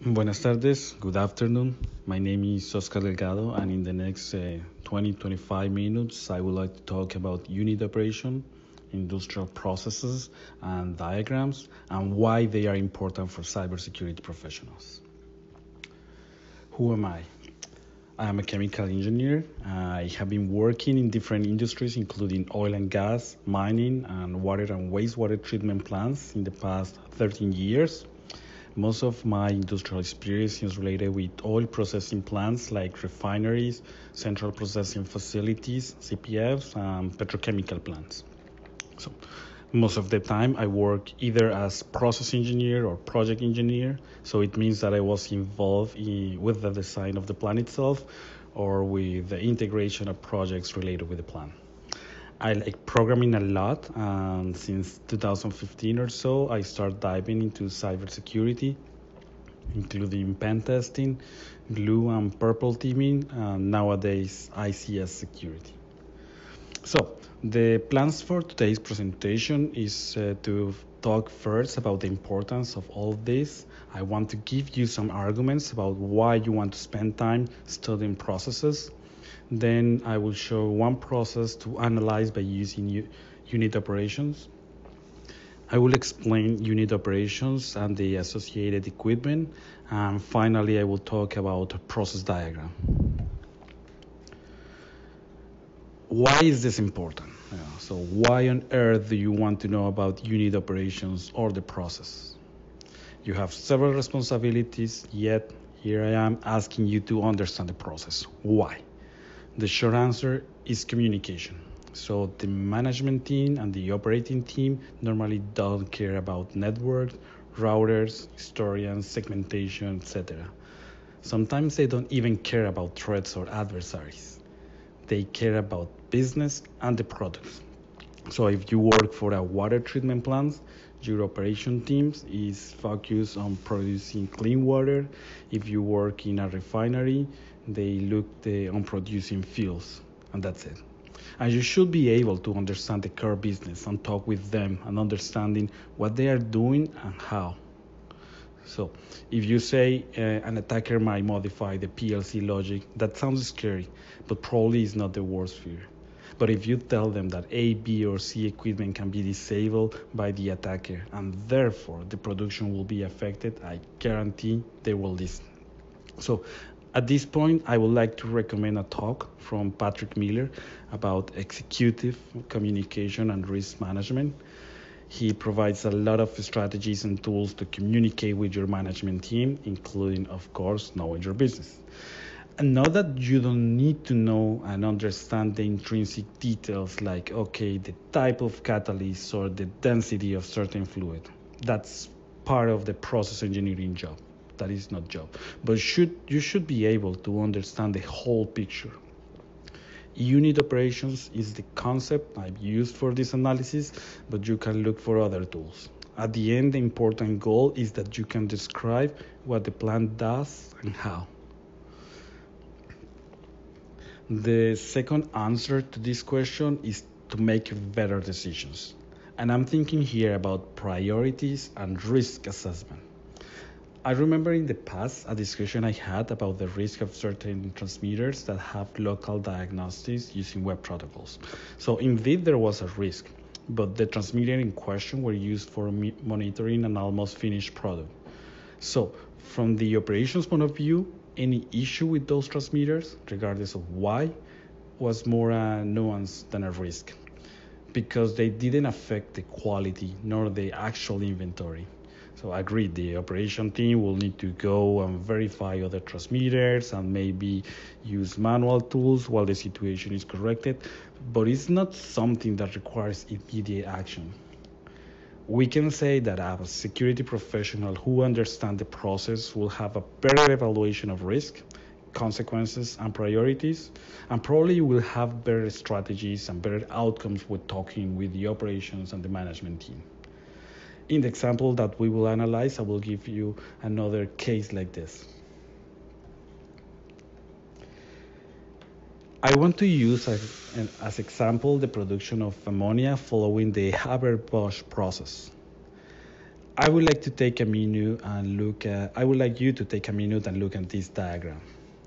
Buenas tardes, good afternoon. My name is Oscar Delgado, and in the next uh, 20 25 minutes, I would like to talk about unit operation, industrial processes, and diagrams, and why they are important for cybersecurity professionals. Who am I? I am a chemical engineer. I have been working in different industries, including oil and gas, mining, and water and wastewater treatment plants in the past 13 years. Most of my industrial experience is related with oil processing plants like refineries, central processing facilities, CPFs, and petrochemical plants. So, most of the time I work either as process engineer or project engineer. So it means that I was involved in, with the design of the plant itself or with the integration of projects related with the plant. I like programming a lot, and since 2015 or so, I started diving into cybersecurity, including pen testing, blue and purple teaming, and nowadays ICS security. So, the plans for today's presentation is uh, to talk first about the importance of all of this. I want to give you some arguments about why you want to spend time studying processes then I will show one process to analyze by using unit operations. I will explain unit operations and the associated equipment. And finally, I will talk about a process diagram. Why is this important? Yeah, so why on earth do you want to know about unit operations or the process? You have several responsibilities, yet here I am asking you to understand the process. Why? The short answer is communication. So the management team and the operating team normally don't care about networks, routers, historians, segmentation, etc. Sometimes they don't even care about threats or adversaries. They care about business and the products. So if you work for a water treatment plant, your operation teams is focused on producing clean water. If you work in a refinery, they look the on producing fuels, and that's it. And you should be able to understand the core business and talk with them and understanding what they are doing and how. So, if you say uh, an attacker might modify the PLC logic, that sounds scary, but probably is not the worst fear. But if you tell them that A, B, or C equipment can be disabled by the attacker and therefore the production will be affected, I guarantee they will listen. So at this point, I would like to recommend a talk from Patrick Miller about executive communication and risk management. He provides a lot of strategies and tools to communicate with your management team, including, of course, knowing your business. And know that you don't need to know and understand the intrinsic details like, okay, the type of catalyst or the density of certain fluid. That's part of the process engineering job that is not job. But should you should be able to understand the whole picture. Unit operations is the concept i've used for this analysis but you can look for other tools. At the end the important goal is that you can describe what the plant does and how. The second answer to this question is to make better decisions. And i'm thinking here about priorities and risk assessment I remember in the past a discussion I had about the risk of certain transmitters that have local diagnostics using web protocols. So indeed there was a risk, but the transmitter in question were used for monitoring an almost finished product. So from the operations point of view, any issue with those transmitters, regardless of why, was more a nuance than a risk because they didn't affect the quality nor the actual inventory. So I agree, the operation team will need to go and verify other transmitters and maybe use manual tools while the situation is corrected, but it's not something that requires immediate action. We can say that a security professional who understands the process will have a better evaluation of risk, consequences, and priorities, and probably will have better strategies and better outcomes with talking with the operations and the management team in the example that we will analyze, I will give you another case like this. I want to use as, as example the production of ammonia following the Haber-Bosch process. I would like to take a minute and look at, I would like you to take a minute and look at this diagram.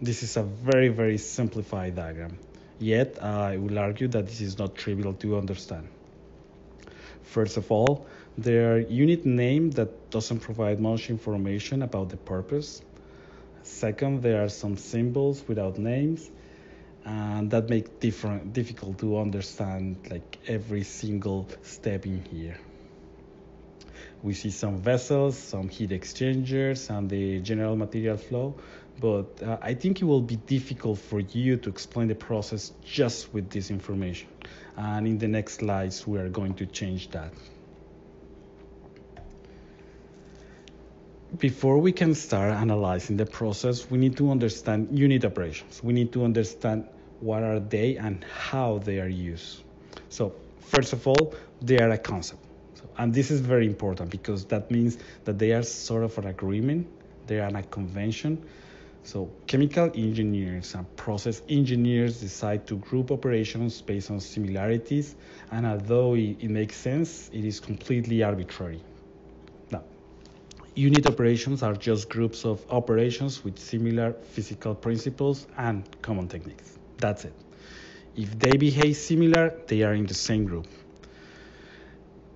This is a very, very simplified diagram. Yet, I will argue that this is not trivial to understand. First of all, there are unit name that doesn't provide much information about the purpose. Second, there are some symbols without names, and that makes different difficult to understand like every single step in here. We see some vessels, some heat exchangers, and the general material flow, but uh, I think it will be difficult for you to explain the process just with this information. And in the next slides, we are going to change that. Before we can start analyzing the process, we need to understand unit operations. We need to understand what are they and how they are used. So first of all, they are a concept. So, and this is very important because that means that they are sort of an agreement, they are a convention. So chemical engineers and process engineers decide to group operations based on similarities, and although it, it makes sense, it is completely arbitrary. Unit operations are just groups of operations with similar physical principles and common techniques. That's it. If they behave similar, they are in the same group.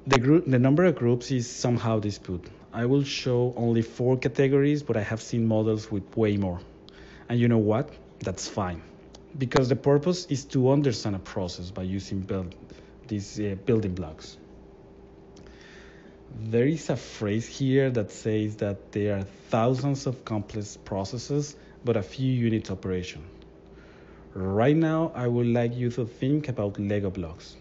The, group, the number of groups is somehow disputed. I will show only four categories, but I have seen models with way more. And you know what? That's fine. Because the purpose is to understand a process by using build, these uh, building blocks. There is a phrase here that says that there are thousands of complex processes, but a few unit operation. Right now, I would like you to think about Lego blocks.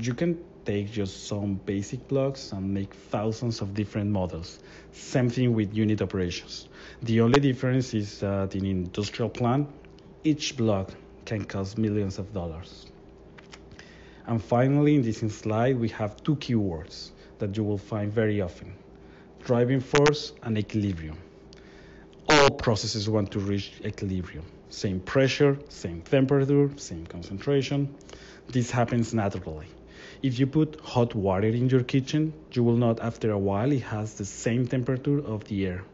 You can take just some basic blocks and make thousands of different models. Same thing with unit operations. The only difference is that in industrial plant, each block can cost millions of dollars. And finally, in this slide, we have two keywords that you will find very often, driving force and equilibrium. All processes want to reach equilibrium. Same pressure, same temperature, same concentration. This happens naturally. If you put hot water in your kitchen, you will note after a while it has the same temperature of the air.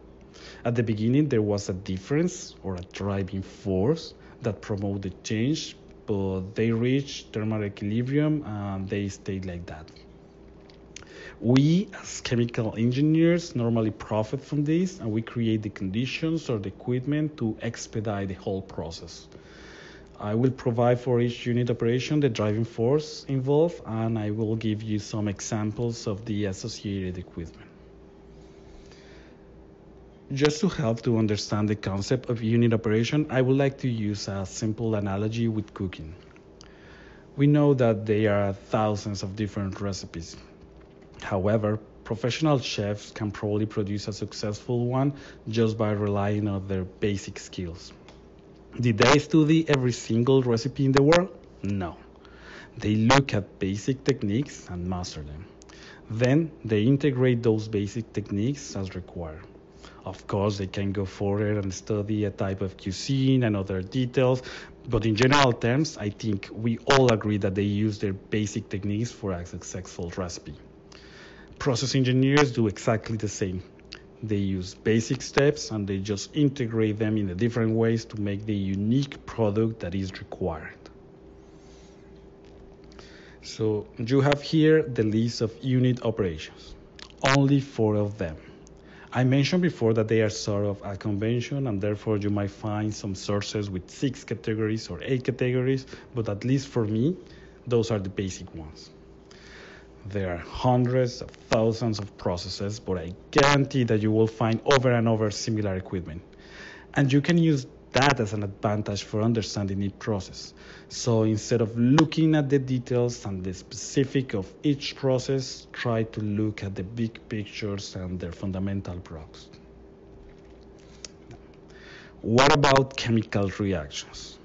At the beginning, there was a difference or a driving force that promoted the change, but they reached thermal equilibrium and they stayed like that. We, as chemical engineers, normally profit from this and we create the conditions or the equipment to expedite the whole process. I will provide for each unit operation the driving force involved and I will give you some examples of the associated equipment. Just to help to understand the concept of unit operation, I would like to use a simple analogy with cooking. We know that there are thousands of different recipes. However, professional chefs can probably produce a successful one just by relying on their basic skills. Did they study every single recipe in the world? No. They look at basic techniques and master them. Then they integrate those basic techniques as required. Of course, they can go further and study a type of cuisine and other details, but in general terms, I think we all agree that they use their basic techniques for a successful recipe. Process engineers do exactly the same. They use basic steps and they just integrate them in the different ways to make the unique product that is required. So you have here the list of unit operations, only four of them. I mentioned before that they are sort of a convention and therefore you might find some sources with six categories or eight categories, but at least for me, those are the basic ones. There are hundreds of thousands of processes, but I guarantee that you will find over and over similar equipment. And you can use that as an advantage for understanding each process. So instead of looking at the details and the specific of each process, try to look at the big pictures and their fundamental blocks. What about chemical reactions?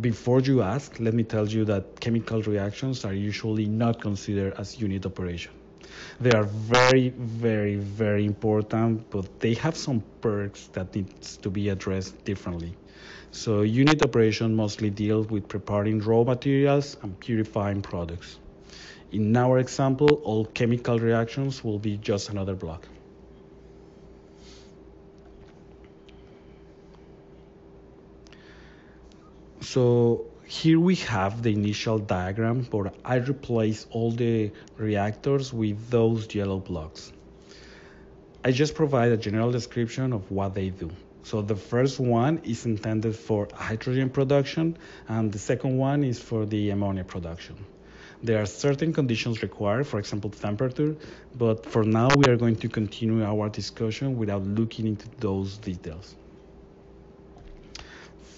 Before you ask, let me tell you that chemical reactions are usually not considered as unit operation. They are very, very, very important, but they have some perks that needs to be addressed differently. So unit operation mostly deals with preparing raw materials and purifying products. In our example, all chemical reactions will be just another block. So here we have the initial diagram, but I replace all the reactors with those yellow blocks. I just provide a general description of what they do. So the first one is intended for hydrogen production, and the second one is for the ammonia production. There are certain conditions required, for example, temperature, but for now we are going to continue our discussion without looking into those details.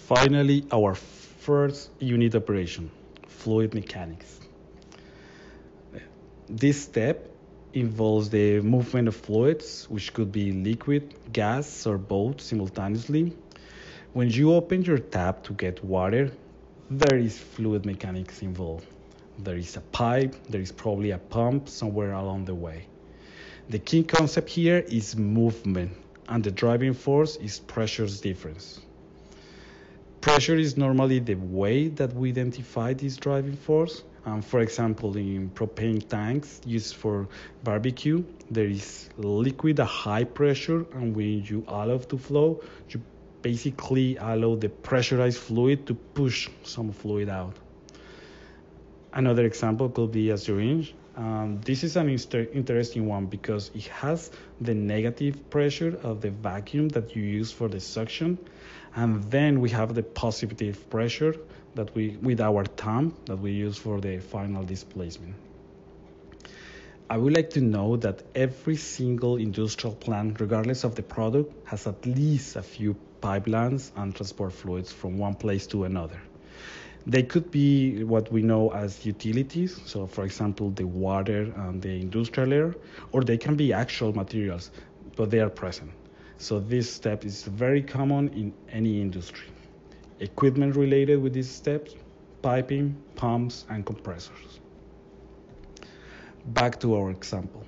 Finally, our first unit operation, fluid mechanics. This step involves the movement of fluids, which could be liquid, gas, or both simultaneously. When you open your tap to get water, there is fluid mechanics involved. There is a pipe, there is probably a pump somewhere along the way. The key concept here is movement, and the driving force is pressure's difference. Pressure is normally the way that we identify this driving force. Um, for example, in propane tanks used for barbecue, there is liquid at high pressure, and when you allow to flow, you basically allow the pressurized fluid to push some fluid out. Another example could be a syringe. Um, this is an inter- interesting one because it has the negative pressure of the vacuum that you use for the suction, and then we have the positive pressure that we with our thumb that we use for the final displacement. I would like to know that every single industrial plant, regardless of the product, has at least a few pipelines and transport fluids from one place to another. They could be what we know as utilities, so for example, the water and the industrial air, or they can be actual materials, but they are present. So this step is very common in any industry. Equipment related with these steps, piping, pumps, and compressors. Back to our example.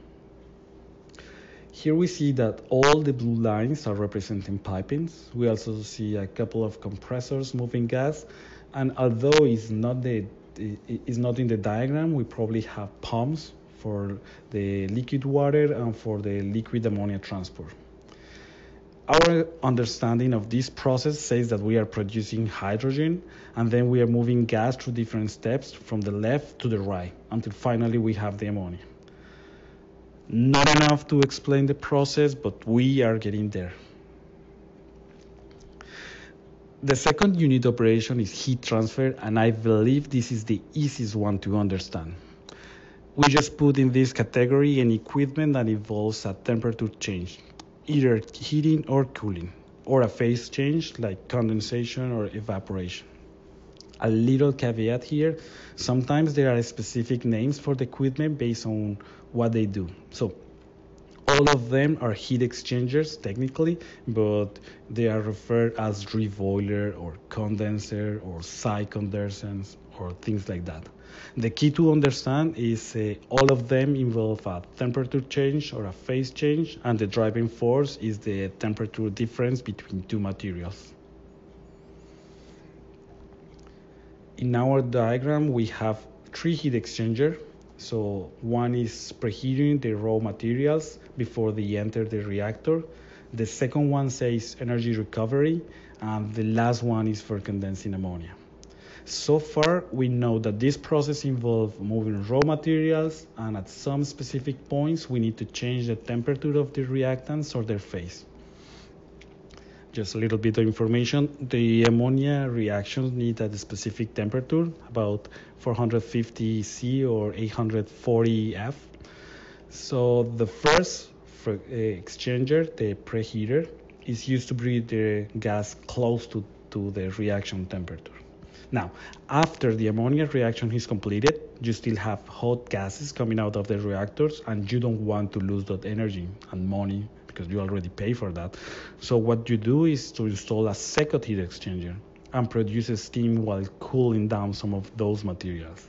Here we see that all the blue lines are representing pipings. We also see a couple of compressors moving gas, and although it's not the it's not in the diagram, we probably have pumps for the liquid water and for the liquid ammonia transport. Our understanding of this process says that we are producing hydrogen and then we are moving gas through different steps from the left to the right until finally we have the ammonia. Not enough to explain the process, but we are getting there. The second unit operation is heat transfer, and I believe this is the easiest one to understand. We just put in this category an equipment that involves a temperature change either heating or cooling, or a phase change like condensation or evaporation. A little caveat here sometimes there are specific names for the equipment based on what they do. So, all of them are heat exchangers technically, but they are referred as reboiler or condenser or side condensers or things like that. The key to understand is uh, all of them involve a temperature change or a phase change, and the driving force is the temperature difference between two materials. In our diagram, we have three heat exchanger. So one is preheating the raw materials before they enter the reactor. The second one says energy recovery, and the last one is for condensing ammonia. So far, we know that this process involves moving raw materials, and at some specific points, we need to change the temperature of the reactants or their phase. Just a little bit of information. The ammonia reactions need at a specific temperature, about 450 C or 840 F. So the first eh, exchanger, the preheater, is used to bring the gas close to, to the reaction temperature. Now, after the ammonia reaction is completed, you still have hot gases coming out of the reactors, and you don't want to lose that energy and money because you already pay for that. So what you do is to install a second heat exchanger and produce steam while cooling down some of those materials.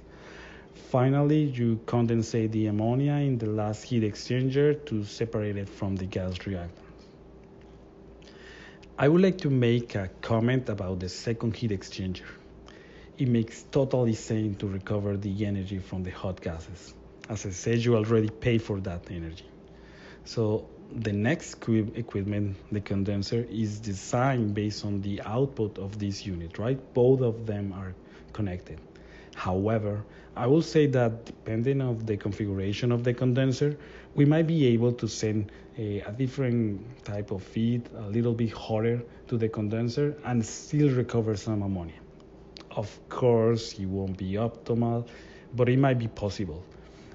Finally, you condensate the ammonia in the last heat exchanger to separate it from the gas reactants. I would like to make a comment about the second heat exchanger it makes totally sense to recover the energy from the hot gases. As I said, you already pay for that energy. So the next equipment, the condenser, is designed based on the output of this unit, right? Both of them are connected. However, I will say that depending on the configuration of the condenser, we might be able to send a, a, different type of feed, a little bit hotter to the condenser and still recover some ammonia. Of course, it won't be optimal, but it might be possible.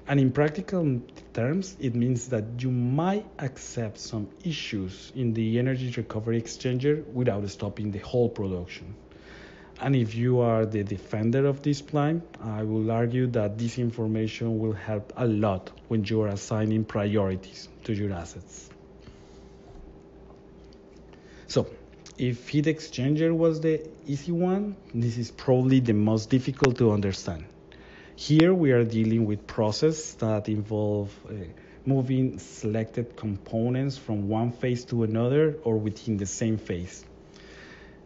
And in practical terms, it means that you might accept some issues in the energy recovery exchanger without stopping the whole production. And if you are the defender of this plan, I will argue that this information will help a lot when you are assigning priorities to your assets. So, if heat exchanger was the easy one, this is probably the most difficult to understand. Here we are dealing with processes that involve uh, moving selected components from one phase to another or within the same phase.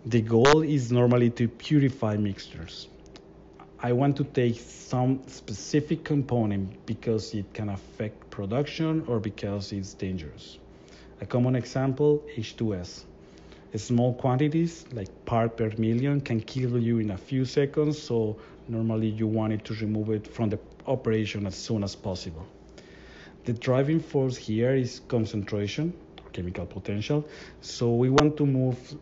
The goal is normally to purify mixtures. I want to take some specific component because it can affect production or because it's dangerous. A common example, H2S. Small quantities, like part per million, can kill you in a few seconds, so normally you want it to remove it from the operation as soon as possible. The driving force here is concentration, chemical potential, so we want to move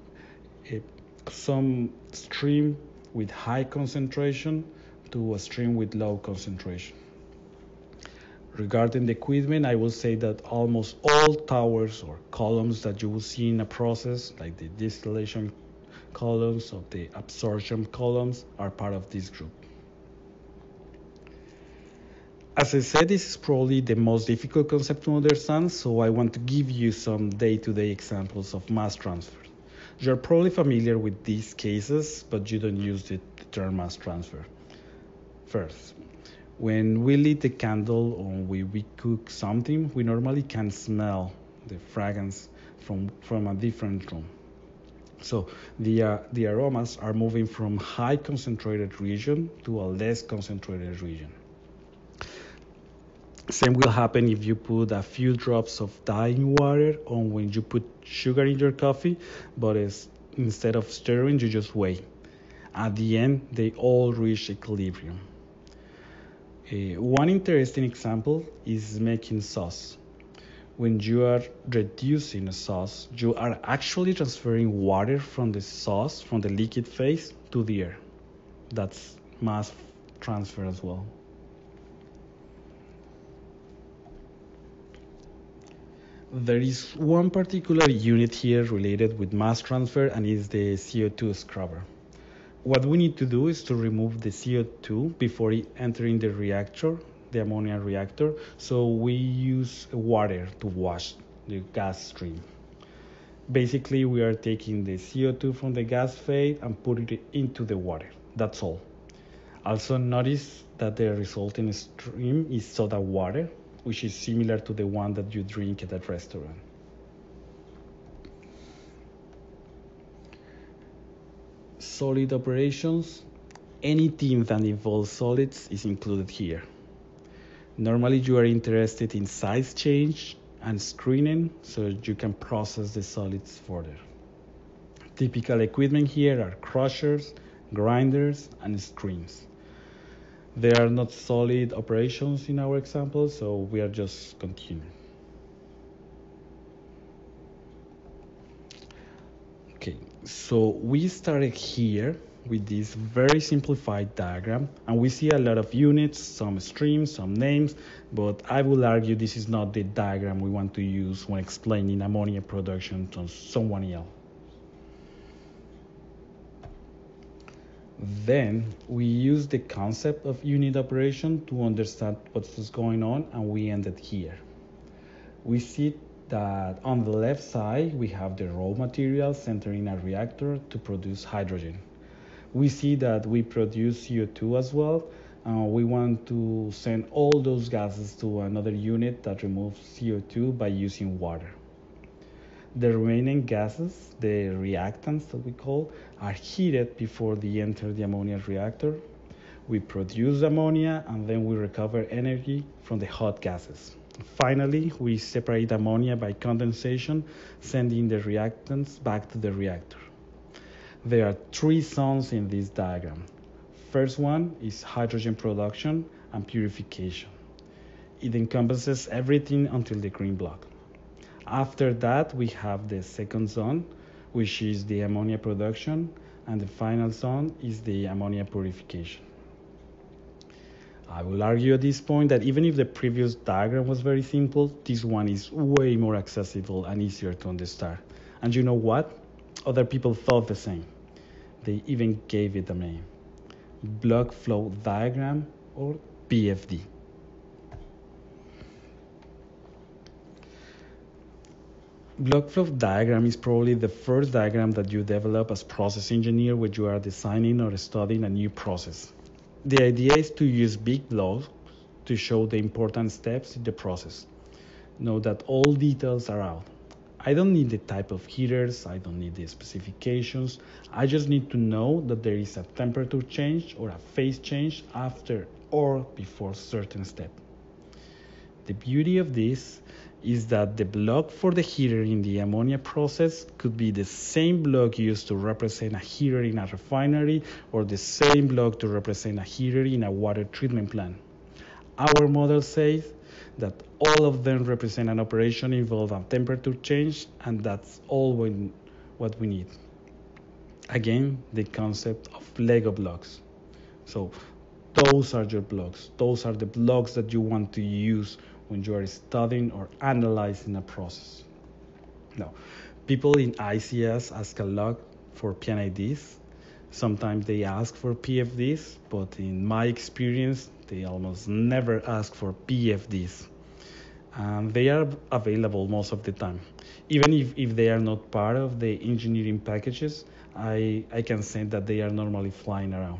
a some stream with high concentration to a stream with low concentration. Regarding the equipment, I will say that almost all towers or columns that you will see in a process, like the distillation columns or the absorption columns, are part of this group. As I said, this is probably the most difficult concept to understand, so I want to give you some day-to-day -day examples of mass transfer. You're probably familiar with these cases, but you don't use the term mass transfer. First, when we lit the candle or we, we cook something, we normally can smell the fragrance from, from a different room. So the, uh, the aromas are moving from high concentrated region to a less concentrated region. Same will happen if you put a few drops of dye in water or when you put sugar in your coffee, but instead of stirring, you just wait. At the end, they all reach equilibrium. Uh, one interesting example is making sauce. When you are reducing a sauce, you are actually transferring water from the sauce, from the liquid phase, to the air. That's mass transfer as well. There is one particular unit here related with mass transfer and is the CO2 scrubber. What we need to do is to remove the CO2 before entering the reactor, the ammonia reactor. So we use water to wash the gas stream. Basically, we are taking the CO2 from the gas phase and putting it into the water. That's all. Also notice that the resulting stream is soda water, which is similar to the one that you drink at a restaurant. Solid operations, anything that involves solids is included here. Normally you are interested in size change and screening so you can process the solids further. Typical equipment here are crushers, grinders, and screens. They are not solid operations in our example, so we are just continuing. So we started here with this very simplified diagram and we see a lot of units, some streams, some names, but I will argue this is not the diagram we want to use when explaining ammonia production to someone else. Then we use the concept of unit operation to understand what's going on and we ended here. We see that on the left side we have the raw materials entering a reactor to produce hydrogen. We see that we produce CO2 as well. Uh, we want to send all those gases to another unit that removes CO2 by using water. The remaining gases, the reactants that we call, are heated before they enter the ammonia reactor. We produce ammonia and then we recover energy from the hot gases. Finally, we separate ammonia by condensation, sending the reactants back to the reactor. There are three zones in this diagram. First one is hydrogen production and purification. It encompasses everything until the green block. After that, we have the second zone, which is the ammonia production, and the final zone is the ammonia purification. I will argue at this point that even if the previous diagram was very simple, this one is way more accessible and easier to understand. And you know what? Other people thought the same. They even gave it a name. Block flow diagram or BFD. Block flow diagram is probably the first diagram that you develop as process engineer when you are designing or studying a new process. The idea is to use big blocks to show the important steps in the process. Know that all details are out. I don't need the type of heaters, I don't need the specifications. I just need to know that there is a temperature change or a phase change after or before certain step. The beauty of this is that the block for the heater in the ammonia process could be the same block used to represent a heater in a refinery or the same block to represent a heater in a water treatment plant. Our model says that all of them represent an operation involving temperature change and that's all we, what we need. Again, the concept of Lego blocks. So those are your blocks. Those are the blocks that you want to use when you are studying or analyzing a process. Now, people in ICS ask a lot for P&IDs. Sometimes they ask for PFDs, but in my experience, they almost never ask for BFDs. And they are available most of the time. Even if, if they are not part of the engineering packages, I, I can say that they are normally flying around.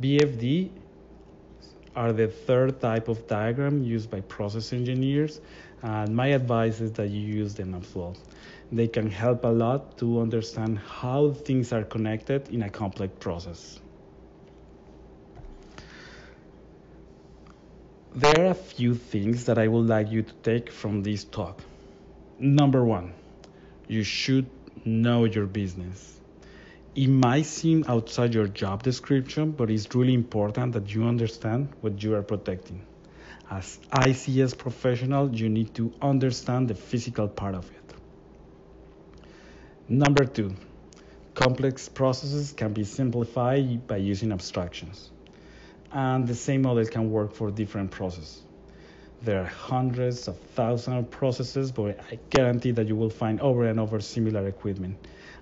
BFD are the third type of diagram used by process engineers. And my advice is that you use them as well. They can help a lot to understand how things are connected in a complex process. There are a few things that I would like you to take from this talk. Number one, you should know your business it might seem outside your job description, but it's really important that you understand what you are protecting. As ICS professional, you need to understand the physical part of it. Number two, complex processes can be simplified by using abstractions. And the same model can work for different processes. There are hundreds of thousands of processes, but I guarantee that you will find over and over similar equipment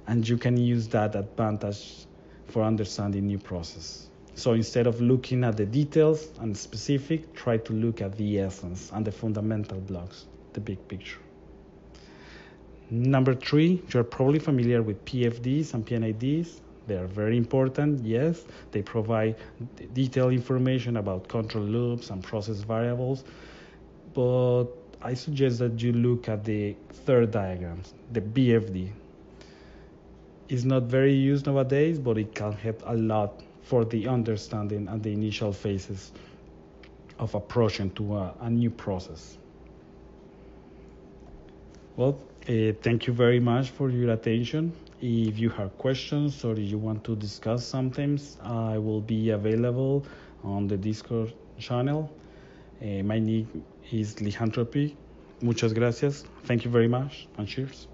and you can use that advantage for understanding new process. So instead of looking at the details and specific, try to look at the essence and the fundamental blocks, the big picture. Number three, you're probably familiar with PFDs and P&IDs. They are very important, yes. They provide detailed information about control loops and process variables. But I suggest that you look at the third diagram, the BFD, is not very used nowadays, but it can help a lot for the understanding and the initial phases of approaching to a, a new process. Well, uh, thank you very much for your attention. If you have questions or you want to discuss something, I will be available on the Discord channel. Uh, my name is Lyhanthropy. Muchas gracias. Thank you very much and cheers.